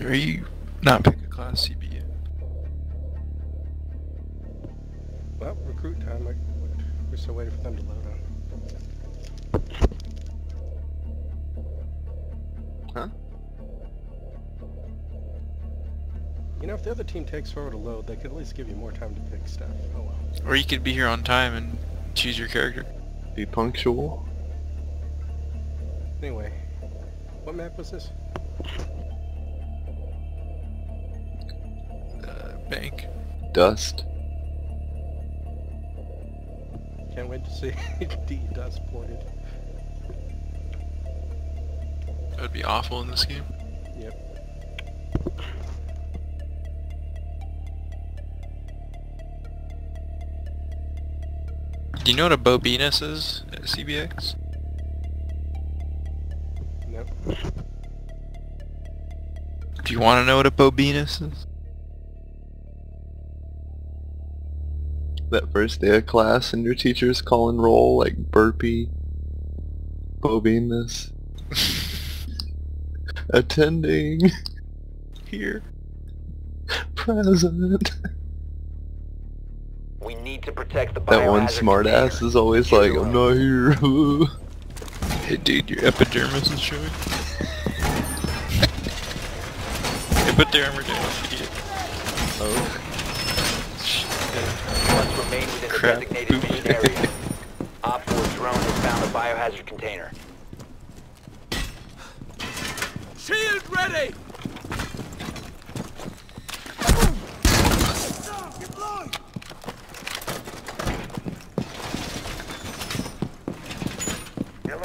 Are you not pick a class CBU? Well, recruit time. Like, we're still waiting for them to load on. Huh? You know, if the other team takes forever to load, they could at least give you more time to pick stuff. Oh well. Or you could be here on time and choose your character. Be punctual. Anyway, what map was this? Bank. Dust. Can't wait to see D dust ported. That would be awful in this game. Yep. Do you know what a bobinus is at CBX? Nope. Do you want to know what a bobinus is? That first day of class and your teacher's calling roll like burpee. Bobine this. Attending. Here. Present. We need to protect the That one smartass is always Secure like, I'm not here. Hey dude, your epidermis is showing. hey, put the armor down, idiot. oh. Must remain within Crap. designated mission area. Op 4 drone has found the biohazard container. Shield ready!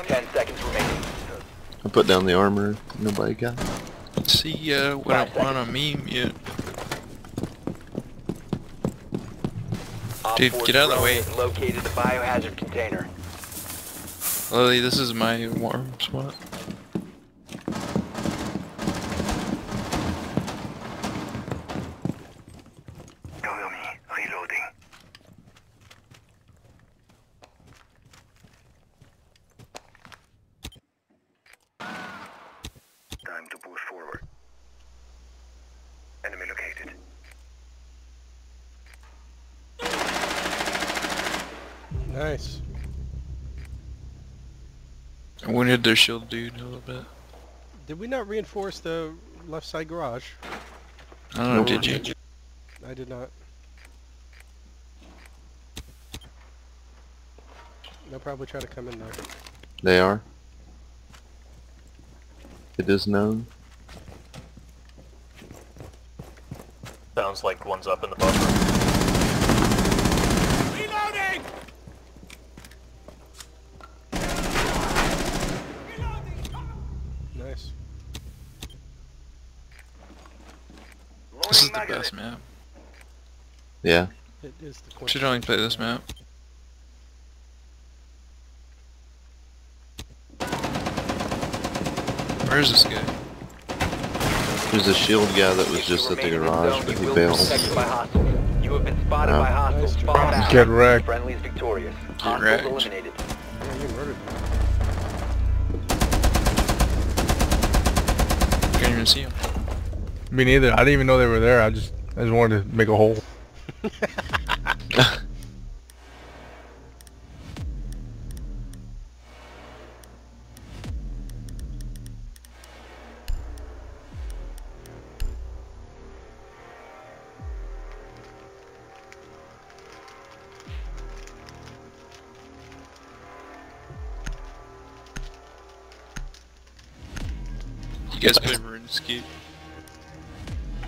Ten seconds remaining. I put down the armor. Nobody got it. See uh, what I want on meme yet. Dude, get out of the way. located the biohazard container. Lily, this is my warm spot. Cover me. Reloading. Time to push forward. Enemy located. Nice. I wounded their shield dude a little bit. Did we not reinforce the left side garage? I don't know, did you? I did not. They'll probably try to come in there. They are. It is known. Sounds like one's up in the buffer. Reloading! Nice. This is the best map. Yeah. It is the Should only play this map. Where is this guy? There's a shield guy that was just at the garage, but he bailed. protected by hostiles. You have been spotted No. by hostiles. Nice Fall try. Get wrecked. Friendly is victorious. Get Hostiles wrecked. eliminated. Yeah, you murdered me. Can't even see him. Me neither. I didn't even know they were there. I just I just wanted to make a hole.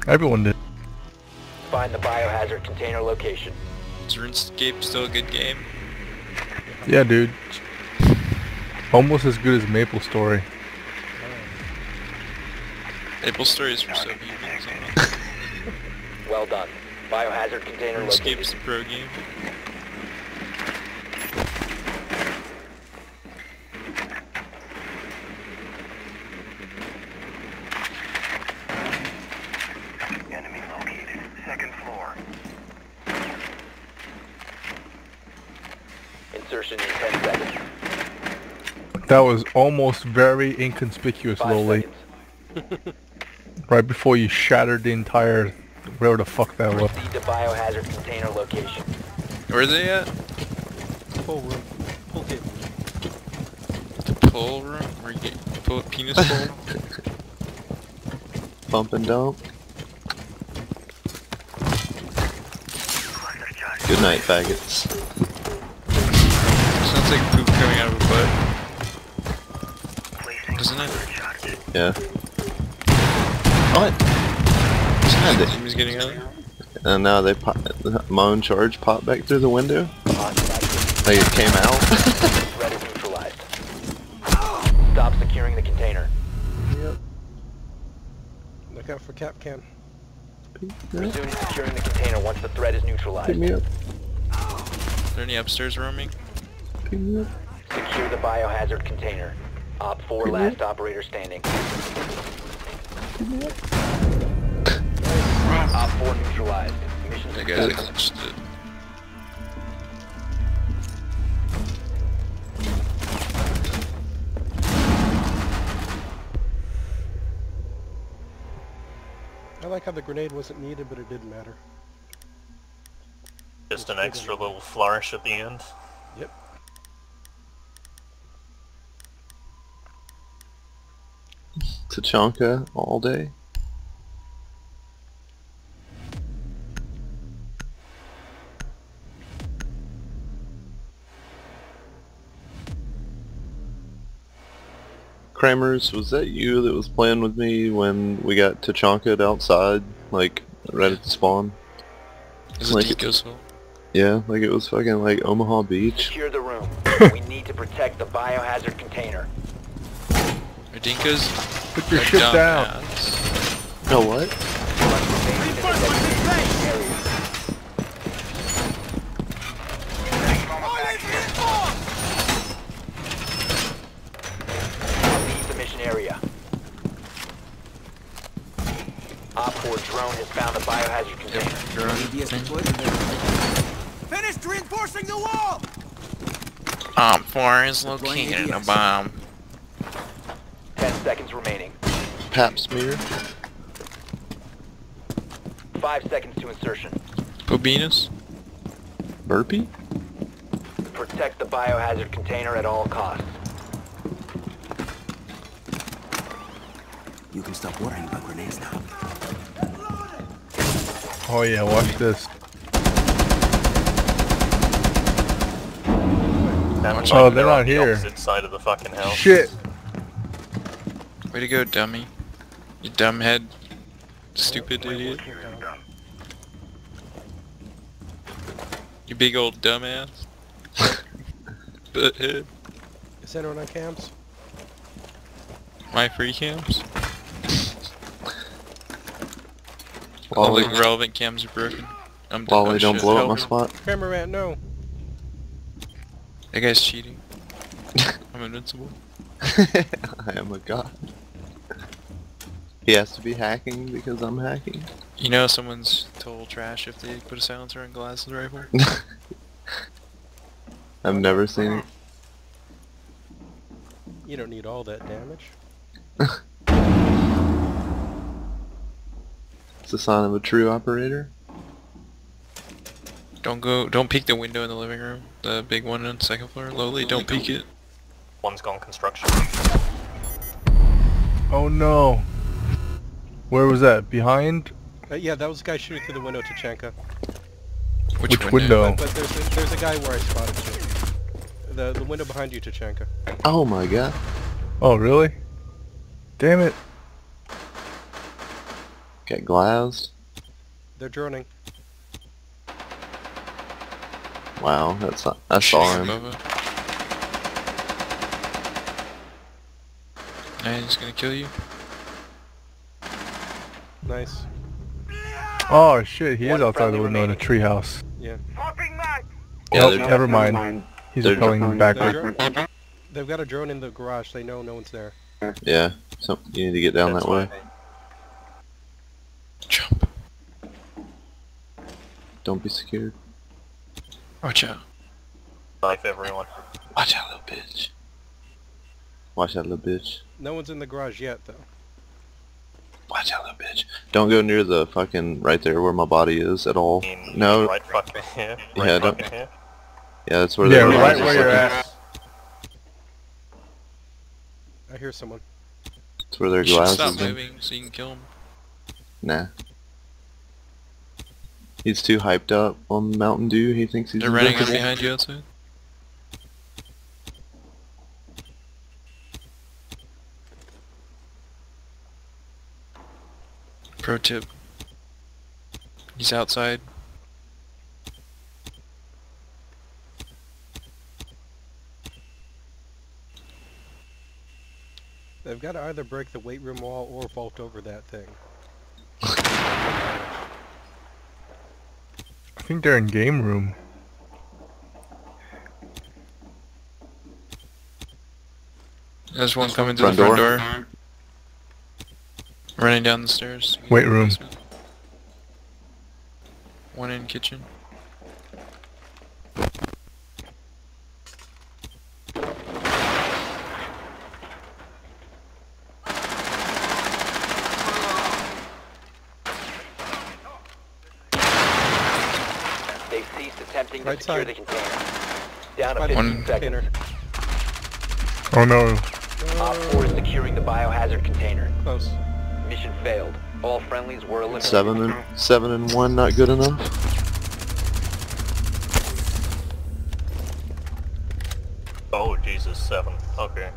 Everyone did. Find the biohazard container location. Is RuneScape still a good game? Yeah, dude. Almost as good as Maple Story. Maple Stories were so beautiful. Well done. Biohazard container located. RuneScape's the pro game. Enemy located. Second floor. Insertion in 10 seconds. That was almost very inconspicuous, Five Loli. Right before you shattered the entire... Where the fuck that was. Proceed to biohazard container location. Where is are they at? Pull room. Pull table. The pull room? Where you get pull penis pull? Bump and dump. Good night, faggots. Sounds like poop coming out of a butt. Doesn't it? Yeah. What? Sad it. Jimmy's getting out. And now they pop, my own charge popped back through the window. Hostile Like it came out. threat is neutralized. Stop securing the container. yep. Look out for cap can. Resume securing the container once the threat is neutralized. Pick me up. Are there any upstairs roaming? Pick me up. Secure the biohazard container. Op 4 mm-hmm. last operator standing. Mm-hmm. Op 4 neutralized. Mission That guy's successful. clinched it. I like how the grenade wasn't needed, but it didn't matter. Just an extra little flourish at the end. Tachanka all day. Kramers, was that you that was playing with me when we got to Tachanka outside, like right at the spawn? Is it Like- Deco's fault? Yeah, like it was fucking like Omaha Beach. Secure the room. we need to protect the biohazard container. Are Dinka's Put your shit down. No what? Must remain in the designated area. Leave the mission area. Op 4 drone has found the biohazard container. Finished reinforcing the wall! Um, Op 4 is located in a bomb. Pap smear. 5 seconds to insertion. Pobinas? Burpee? Protect the biohazard container at all costs. You can stop worrying about grenades now. Oh yeah, watch this. That Oh, like they're on not here. opposite side of the fucking house. Shit! Way to go, dummy. You dumbhead. Stupid idiot. You big old dumbass. Butthead. Is anyone on cams? My free cams? All the relevant cams are broken. I'm done. Wally oh, don't shit. blow up my spot. Kramer ran, no. That guy's cheating. I'm invincible. I am a god. He has to be hacking because I'm hacking. You know someone's total trash if they put a silencer on Glaz's rifle? I've never seen it. You don't need all that damage. It's a sign of a true operator. Don't go, don't peek the window in the living room. The big one on the second floor. Lowly, don't peek it. One's gone construction. Oh no! Where was that? Behind? Uh, yeah, that was the guy shooting through the window, Tachanka. Which, Which window? But, but there's, a, there's a guy where I spotted you. The, the window behind you, Tachanka. Oh my god. Oh really? Damn it! Got glassed. They're droning. Wow, that's not, I saw Shooting him. above he's gonna kill you. Nice. Oh shit, he is outside the window in a remaining. treehouse. Yeah. Yeah, Nope, they're- never mind. He's They're- repelling They're backwards. dro- They've got a drone in the garage. They know no one's there. Yeah, so you need to get down That's that way. fine. Jump. Don't be scared. Watch out. Life, everyone. Watch out, little bitch. Watch out, little bitch. No one's in the garage yet, though. Watch out, little bitch. Don't go near the fucking right there where my body is at all. I No. Right fucking here. Right Yeah, don't- here. Yeah, that's where Yeah, they're right where you're at. I hear someone. That's where their You should glasses. stop are. moving so you can kill him. Nah. He's too hyped up on Mountain Dew. He thinks he's They're running up behind you outside. Pro tip. He's outside. They've got to either break the weight room wall or vault over that thing. I think they're in game room. There's one coming to Front the front door? door. Running down the stairs. Weight room. One in kitchen. They've ceased attempting to Right secure side. the container. Down to By the 15 One- seconds. container. Oh no. Op 4 is securing the biohazard container. Close. Mission failed. All friendlies were eliminated. Seven and seven and one, not good enough. Oh Jesus, seven. Okay.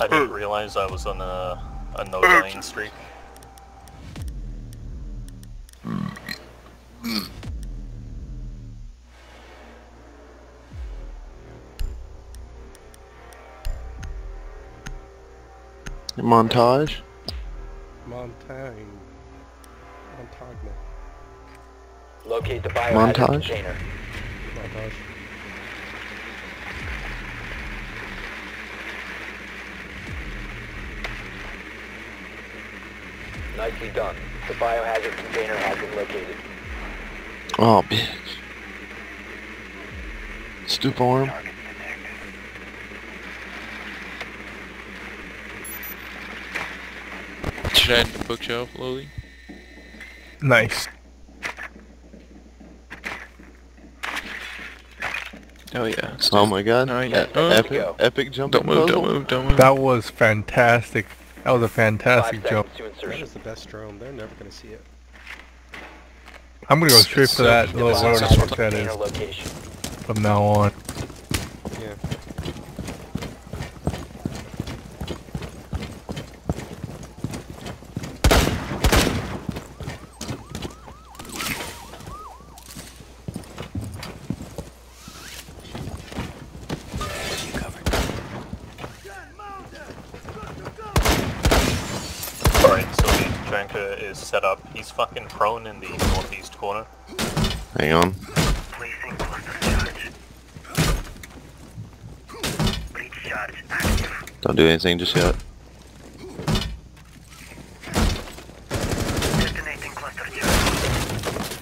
I didn't hmm. realize I was on a a no dying streak. Montage. Montaigne. Montagne. Locate the biohazard Montage? container. Montage. Nicely done. The biohazard container has been located. Oh, bitch. Stoop arm. Should I add the bookshelf, Lily? Nice. Oh yeah. Oh my god. No, yeah. Oh. epic, Go. epic jumping Don't move, puzzle. don't move, don't move. That was fantastic. That was a fantastic seconds jump. to That the best drone. They're never going to see it. I'm gonna go straight for that little biohazard whatever the fuck that container is location. from now on. Yeah. Alright, so Tachanka is set up. He's fucking prone in the northeast corner. Hang on. Don't do anything just yet.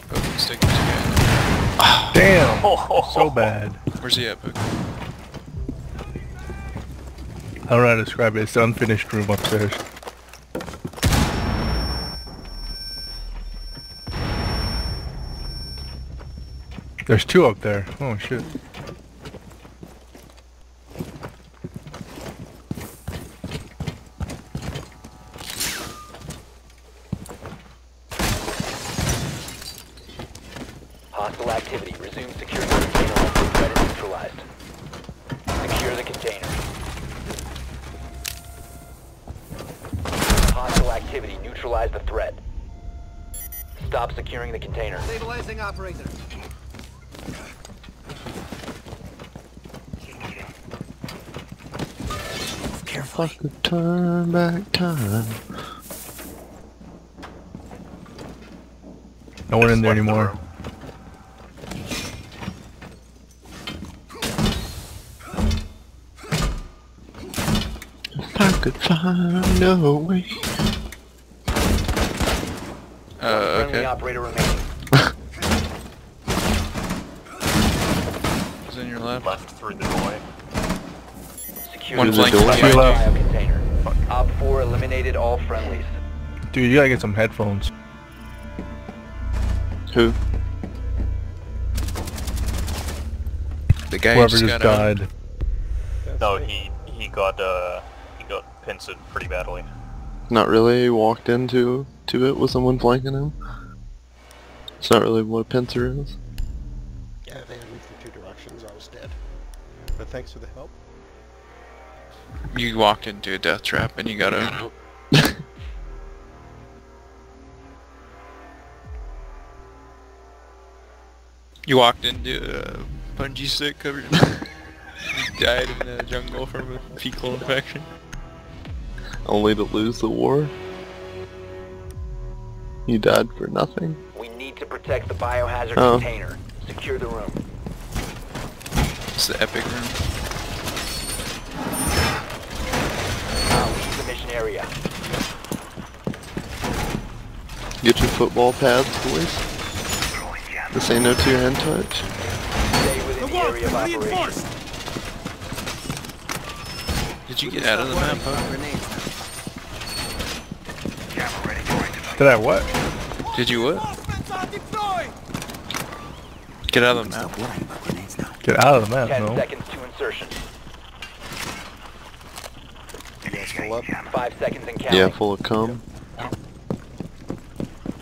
Poke stick this guy. Damn. Oh, So bad. Where's he at, Poke? I don't know how to describe it. It's the unfinished room upstairs. There's two up there. Oh shit. Hostile activity. Resume securing the container once the threat is neutralized. Secure the container. Hostile activity. Neutralize the threat. Stop securing the container. Stabilizing operator. I could turn back time. No one in there Just left the anymore. room. If I could find a way. Uh, okay. operator remaining. He's in your left. Left through the doorway. Secure One the flank container. to your Bio container. Op 4 eliminated all friendlies. Dude, you gotta get some headphones. Who? The guy Whoever just, just got out. died. That's No, he he got uh he got pincered pretty badly. Not really. He walked into to it with someone flanking him. It's not really what a pincer is. Yeah, they had me from two directions. I was dead. But thanks for the help. You walked into a death trap and you got out. You walked into a punji stick covered in... you died in the jungle from a fecal infection. Only to lose the war. You died for nothing. We need to protect the biohazard Oh. container. Secure the room. It's the epic room. Area. Get your football pads, boys. This ain't no two-hand touch. Stay within The the wall area of been operation. Did you get out of the map, huh? Did I what? Did you what? Offense are deployed. Get out of the map. Stop worrying about grenades now. Get out of the map, Ten no. seconds to insertion. You guys full up? Five seconds and counting. Yeah, full of cum.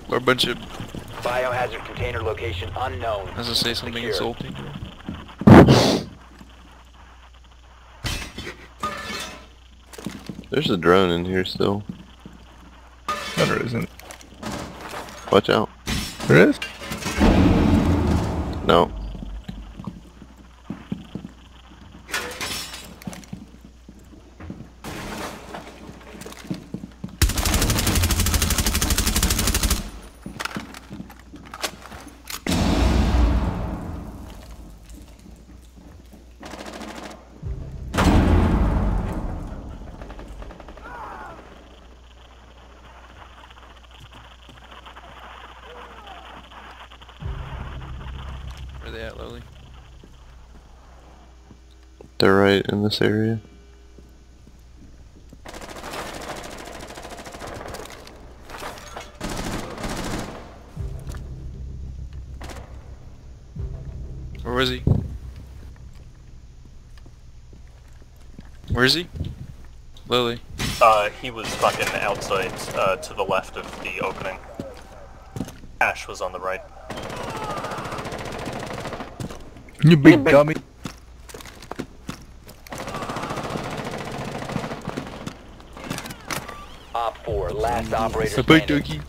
Or a bunch of... Biohazard container location unknown. As I say something Secure. insulting. There's a drone in here still. No, there isn't. Watch out. There is? No. Where they at, Lowly? They're right in this area. Where was he? Where is he? Lily. Uh, he was fucking outside, uh, to the left of the opening. Ash was on the right. You big dummy. Last operator The big standing. dookie.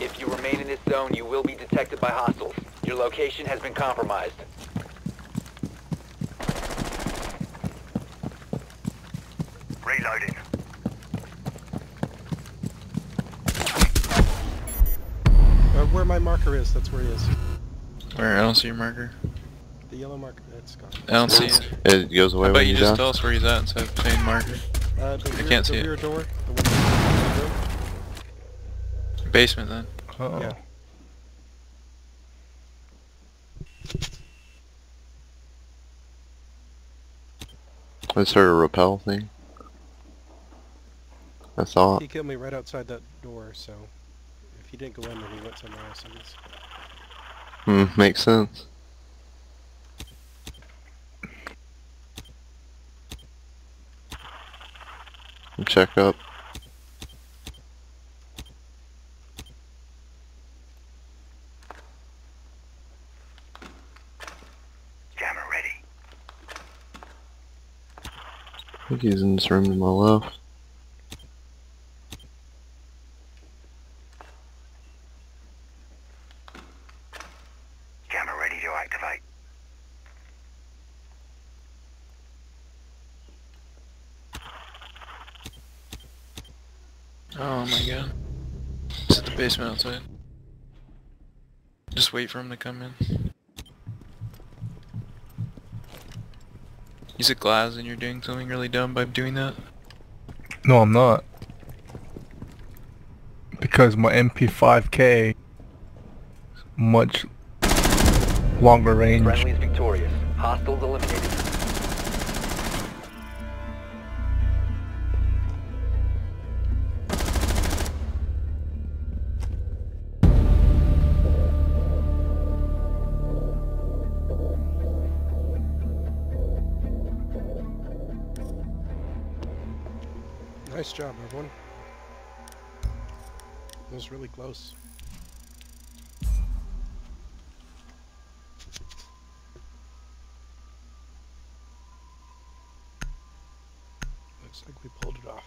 If you remain in this zone, you will be detected by hostiles. Your location has been compromised. Reloading. Uh, where my marker is, that's where he is. Where? I don't see your marker. The yellow marker, that's gone. I don't see it. It goes away How when about you you just die. tell us where he's at instead of saying marker? Uh, the rear, can't the see it. rear door, the one that's the. Basement then. Oh. Yeah. I just heard a rappel thing. I saw it. He killed me right outside that door, so if he didn't go in, then he went somewhere else, I guess. Hmm, makes sense. Check up. Jammer ready. I think he's in this room to my left. Jammer ready to activate. Oh my god. It's at the basement outside. Just wait for him to come in. He's a Glaz and you're doing something really dumb by doing that. No, I'm not. Because my MP5K is much longer range. Friendly's victorious. Hostiles eliminated. Nice job, everyone. It was really close. Looks like we pulled it off.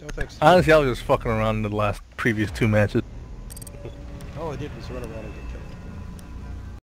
No thanks. Honestly, I was just fucking around in the last previous two matches. All I did was run around and get